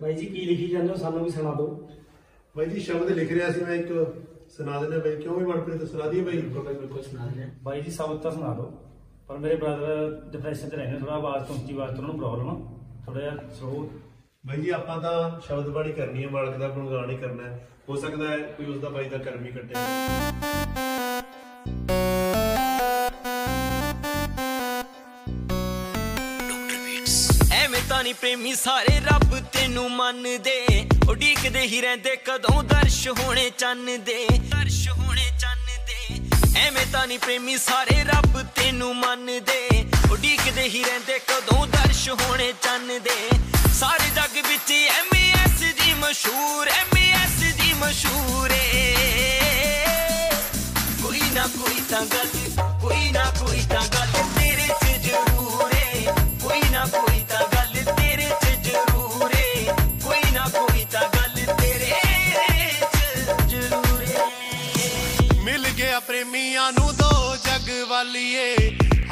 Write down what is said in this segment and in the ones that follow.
ਬਾਈ ਜੀ ਕੀ ਲਿਖੀ ਜਾਂਦੇ ਹੋ? ਸਾਨੂੰ ਵੀ ਸੁਣਾ ਦਿਓ। ਬਾਈ ਜੀ ਸ਼ਬਦ ਲਿਖ ਰਿਹਾ ਸੀ ਮੈਂ ਇੱਕ ਸੁਣਾ ਦਿੰਦਾ ਬਾਈ। ਕਿਉਂ ਵੀ ਮਨਪ੍ਰੀਤ ਸੁਣਾ ਦਈਏ ਬਾਈ? ਬਾਈ ਜੀ ਸਬਕ ਤਾਂ ਸੁਣਾ ਦਿਓ। ਪਰ ਮੇਰੇ ਬ੍ਰਦਰ ਡਿਪਰੈਸ਼ਨ 'ਚ ਰਹਿੰਦੇ ਥੋੜਾ ਆਵਾਜ਼ ਤੋਂ ਉੱਚੀ ਆਵਾਜ਼ ਤੋਂ ਉਹਨਾਂ ਨੂੰ ਪ੍ਰੋਬਲਮ ਥੋੜਾ ਜਿਹਾ ਸਲੋ ਬਾਈ ਜੀ ਆਪਾਂ ਤਾਂ ਸ਼ਬਦ ਬਾਣੀ ਕਰਨੀ ਹੈ ਮਾਲਕ ਦਾ ਗੁਣਗਾਨ ਹੀ ਕਰਨਾ। ਹੈ ਹੋ ਸਕਦਾ ਹੈ ਕੋਈ ਉਸ ਦਾ ਬਾਈ ਦਾ ਕਰਮ ਹੀ ਕੱਟੇ। ਤਾਂ ਨਹੀਂ ਪ੍ਰੇਮੀ ਸਾਰੇ ਰੱਬ ਤੈਨੂੰ ਮੰਨਦੇ। ਉਡੀਕਦੇ ਹੀ ਰਹਿੰਦੇ ਕਦੋਂ ਦਰਸ਼ ਹੋਣੇ ਚੰਨ ਦੇ ਦਰਸ਼ ਹੋਣੇ ਚੰਨ ਦੇ ਐਵੇਂ ਤਾਂ ਨਹੀਂ ਪ੍ਰੇਮੀ ਸਾਰੇ ਰੱਬ ਤੈਨੂੰ ਮੰਨਦੇ। ਉਡੀਕਦੇ ਹੀ ਰਹਿੰਦੇ ਕਦੋਂ ਦਰਸ਼ ਹੋਣੇ ਚੰਨ ਦੇ ਸਾਰੇ ਜੱਗ ਵਿੱਚ ਐਮਐਸ ਦੀ ਮਸ਼ਹੂਰ ਐਮਐਸ ਦੀ ਮਸ਼ਹੂਰ ਏ। ਕੋਈ ਨਾ ਕੋਈ ਤਾਂ ਗੱਲ, ਕੋਈ ਨਾ ਕੋਈ ਤਾਂ ਗਿਆ ਪ੍ਰੇਮੀਆਂ ਨੂੰ ਦੋ ਜਗ ਵਾਲੀਏ।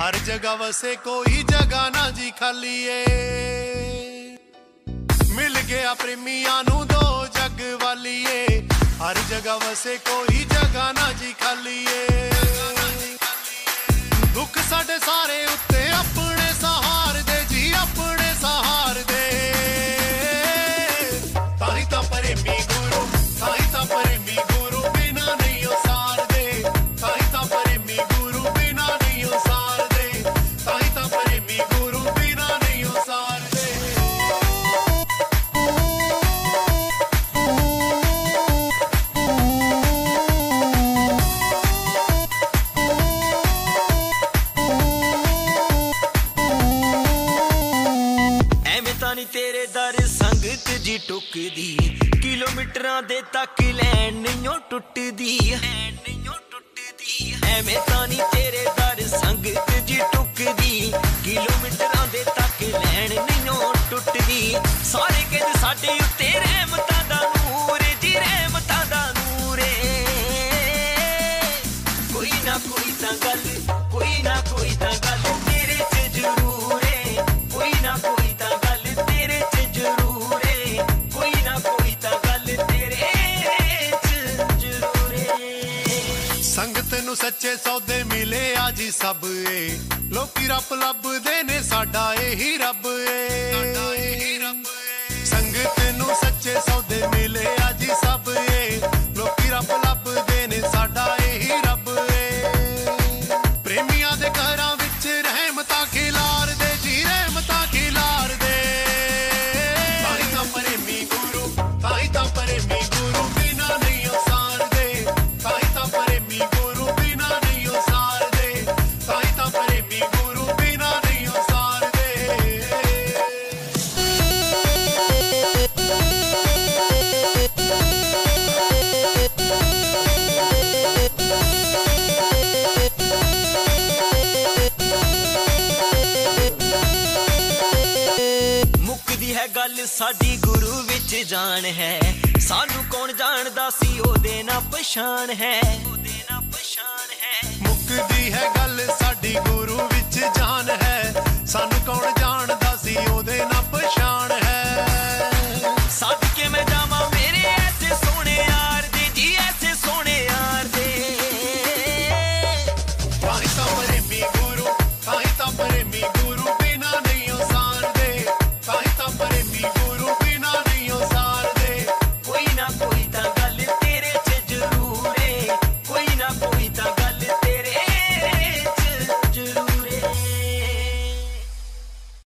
ਹਰ ਜਗ੍ਹਾ ਵਸੇ, ਕੋਈ ਜਗ੍ਹਾ ਨਾ ਜੀ ਖਾਲੀਏ। ਮਿਲ ਗਿਆ ਪ੍ਰੇਮੀਆਂ ਨੂੰ ਦੋ ਜਗ ਵਾਲੀਏ। ਹਰ ਜਗ੍ਹਾ ਵਸੇ, ਕੋਈ ਜਗ੍ਹਾ ਨਾ ਜੀ ਖਾਲੀ ਏ ਟੁੱਕਦੀ ਕਿਲੋਮੀਟਰਾਂ ਦੇ ਤੱਕ ਲੈਣ ਨਹੀਂਓ ਟੁੱਟਦੀ ਲੈਣ ਨਹੀਂਓ ਟੁੱਟਦੀ ਐਵੇਂ ਤਾਂ ਨਹੀਂ ਤੇਰੇ ਦਰ ਸੰਗਤ ਜੀ ਟੁੱਕਦੀ। ਕਿਲੋਮੀਟਰਾਂ ਦੇ ਤੱਕ ਲੈਣ ਨਹੀਂਓ ਟੁੱਟਦੀ। ਸਾਰੇ ਕਹਿੰਦੇ ਸਾਡੇ ਉੱਤੇ ਸੰਗਤ ਨੂੰ ਸੱਚੇ ਸੌਦੇ ਮਿਲੇ ਆ ਜੀ ਸਭ ਏ। ਲੋਕੀ ਰੱਬ ਲੱਭਦੇ ਨੇ, ਸਾਡਾ ਇਹੀ ਰੱਬ ਏ। ਸਾਡੀ ਗੁਰੂ ਵਿੱਚ ਜਾਣ ਹੈ। ਸਾਨੂੰ ਕੌਣ ਜਾਣਦਾ ਸੀ ਉਹਦੇ ਨਾਲ ਪਛਾਣ ਹੈ। ਉਹਦੇ ਨਾਲ ਪਛਾਣ ਹੈ। ਮੁੱਕਦੀ ਹੈ ਗੱਲ ਸਾਡੀ ਗੁਰੂ